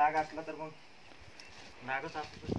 नाग असला तर मग नागच असलं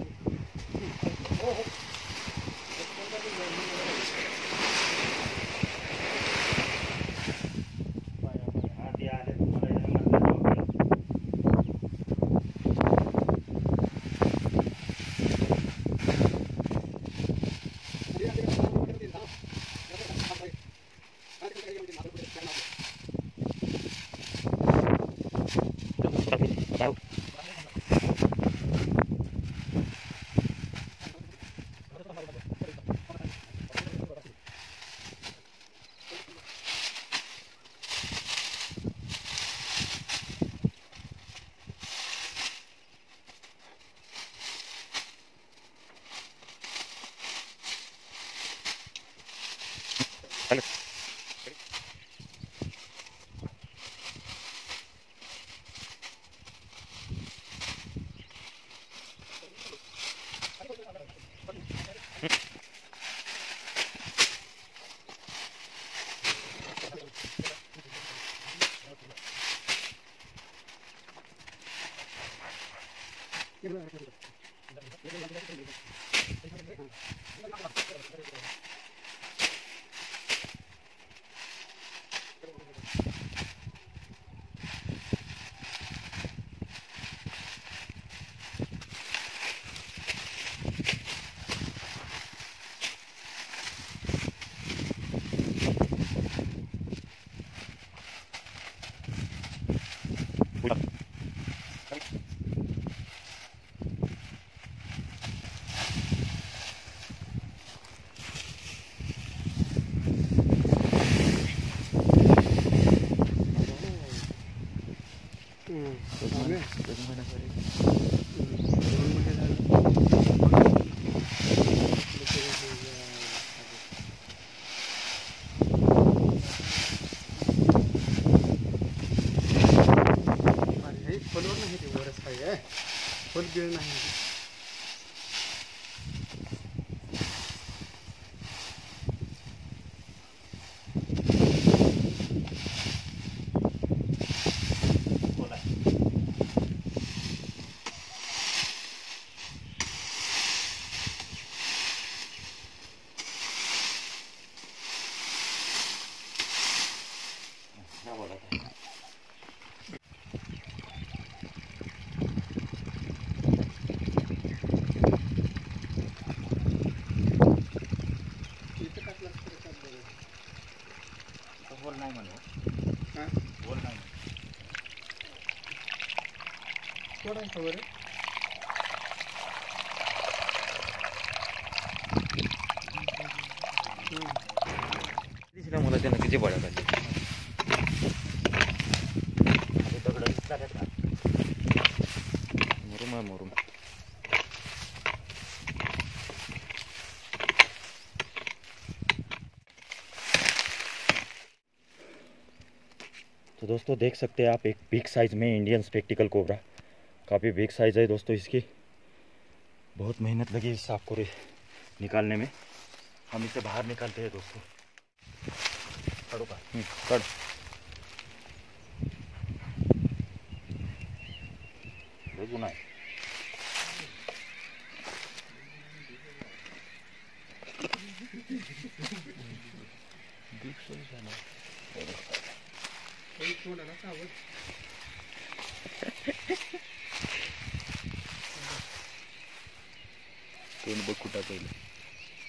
入れないで入れないで。हे खोलवर नाही ते वरच आहे खोल गिळ नाही बोल नाही म्हणू हा? बोल नाही म्हणू. सोडायचं बरं दिसला मला त्या नदीचे बड्या खाली दगड दिसला का मुरुम आहे मुरुम तो दोस्तों देख सकते हैं आप एक बिग साइज़ में इंडियन स्पेक्टिकल कोबरा काफ़ी बिग साइज़ है दोस्तों इसकी। बहुत मेहनत लगी इस सांप को निकालने में। हम इसे बाहर निकालते हैं दोस्तों। काढू का। हम्म, कोणी तोंडाला सावध कोण बघ कुठं पहिलं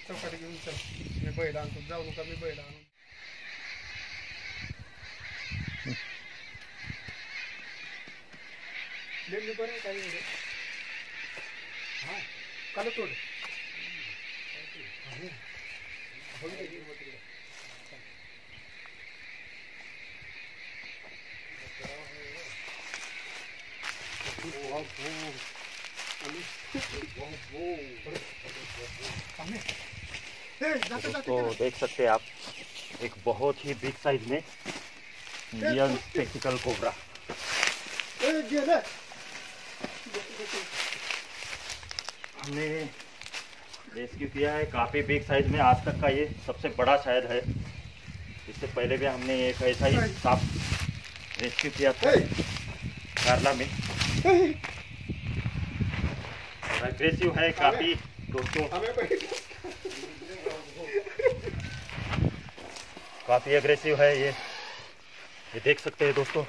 चौकाटी घेऊन चल मी बैल आणतो जाऊ नका मी बैल आणून लेंडी बरं आहे काय हा काल तोड बघितलं दोस्तों देख सकते हैं आप एक बहुत ही बिग साइज़ में इंडियन स्पेक्टिकल कोबरा हमने रेस्क्यू किया है काफ़ी बिग साइज़ में आज तक का ये सबसे बड़ा शायद है। इससे पहले भी हमने एक ऐसा ही सांप रेस्क्यू किया था केरला में। अग्रेसिव है काफ़ी दोस्तों काफ़ी अग्रेसिव है ये ये देख सकते हैं दोस्तों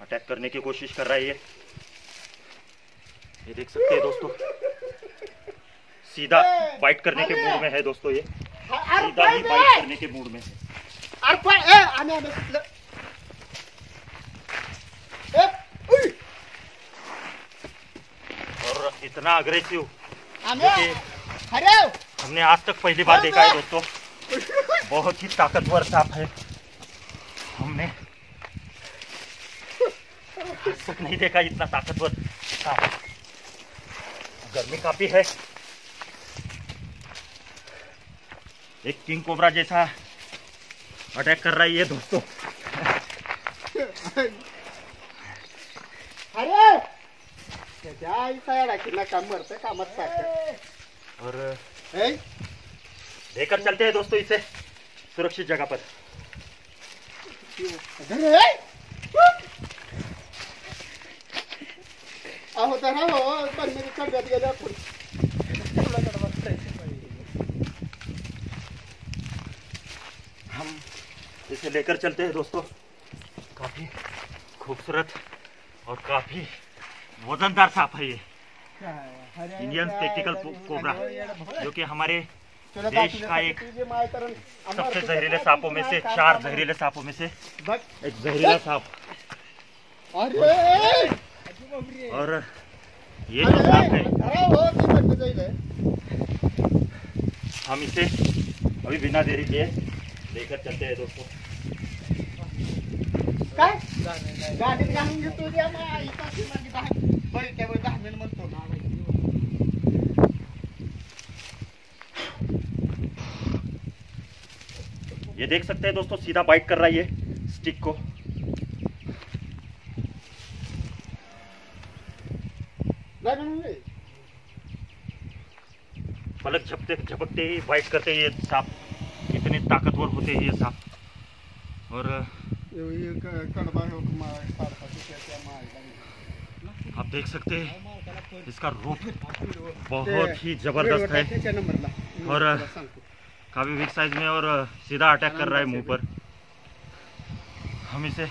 अटैक करने की कोशिश कर रहा है ये ये देख सकते हैं दोस्तों सीधा फाइट करने के मूड में है दोस्तों ये सीधा ही फाइट करने के मूड में है अरे पाय, ए, आम्ही आम्ही सुटलं. ए, उई, और इतना अग्रेसिव हमने आज तक पहली बार देखा है दोस्तों। बहुत ही ताकतवर सांप है। हमने आज तक नहीं देखा इतना ताकतवर सांप। गर्मी काफ़ी है। एक किंग कोबरा जैसा अटैक कर रहा है ये दोस्तों अरे त्याच्या आईचा येडा की नका मरतं कामात सारखं. और ए, लेकर चलते हैं दोस्तों इसे सुरक्षित जगह पर। अरे, ए, अहो तर हो पण मी कडव्यात गेले आपण हम इसे लेकर चलते हैं दोस्तों। काफ़ी खूबसूरत और काफ़ी वजनदार सांप है ये। इंडियन स्पेक्टिकल कोबरा जो कि हमारे देश का एक सबसे जहरीले सांपों में से चार जहरीले सांपों में से एक जहरीला सांप। और ये जो सांप है ती हम इसे अभी बिना देरी के लेकर चलते हैं दोस्तों। काय? गाडीत घालून घेतो ये देख सकते हैं दोस्तों, सीधा बाइट कर रहा है ये स्टिक को। पलक झपते झपकते ही बाइट करते ये सांप। कितने ताकतवर होते हैं ये सांप। और हे क- आप देख सकते हैं इसका रूप बहुत ही ज़बरदस्त है। और- काफ़ी बिग साइज़ में और सीधा अटैक कर रहा है मुँह पर। हम इसे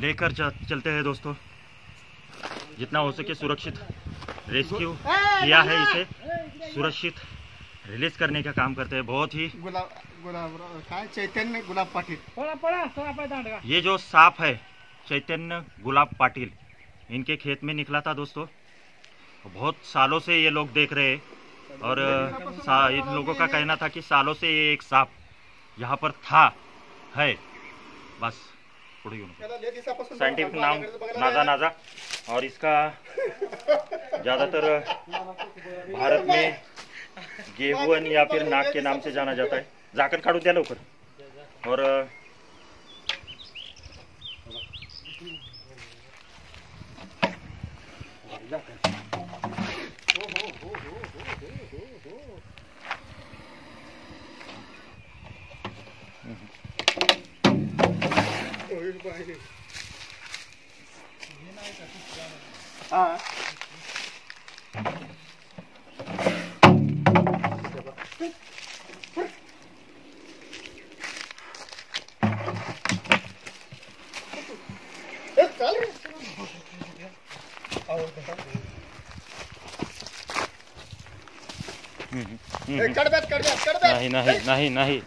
लेकर चलते हैं दोस्तों। जितना हो सके सुरक्षित रेस्क्यू किया है इसे। सुरक्षित रिलीज़ करने का काम करते हैं बहुत ही। गुलाब गुलाब चैतन्य गुलाब पाटील। ये जो सांप है चैतन्य गुलाब पाटिल। इनके खेत में निकला था दोस्तों। बहुत सालों से ये लोग देख रहे हैं। और इन लोगों का कहना था कि सालों से ये एक सांप यहाँ पर था है। बस साइंटिफिक नाम नाजा नाजा। और इसका ज़्यादातर भारत में गेहुअन या फिर नाग के नाम से जाना जाता है। जाकर काढून द्या लवकर और होईल पाहिजे. हा. ए, चल रे. अहो, धरा. ए, कडब्यात कडब्यात कडब्यात नहीं नहीं नहीं नहीं।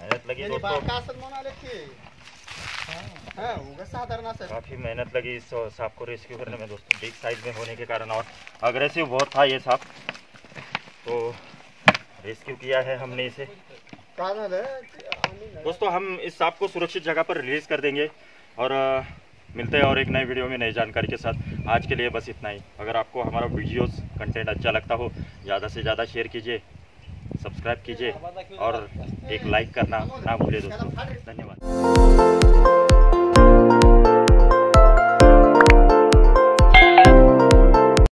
मेहनत लगी दोस्तों। हा काफ़ी मेहनत लगी इस सांप को रेस्क्यू करने में दोस्तों। बिग साइज़ में होने के कारण और अग्रेसिव बहुत था ये सांप। तो रेस्क्यू किया है हमने इसे। दोस्तों हम इस सांप को सुरक्षित जगह पर रिलीज़ कर देंगे। और मिलते हैं और एक नई वीडियो में नई जानकारी के साथ। आज के लिए बस इतना ही। अगर आपको हमारा वीडियोस कंटेंट अच्छा लगता हो, ज़्यादा से ज़्यादा शेयर कीजिए सब्सक्राइब कीजिए और एक लाइक करना ना भूलिए दोस्तों। धन्यवाद।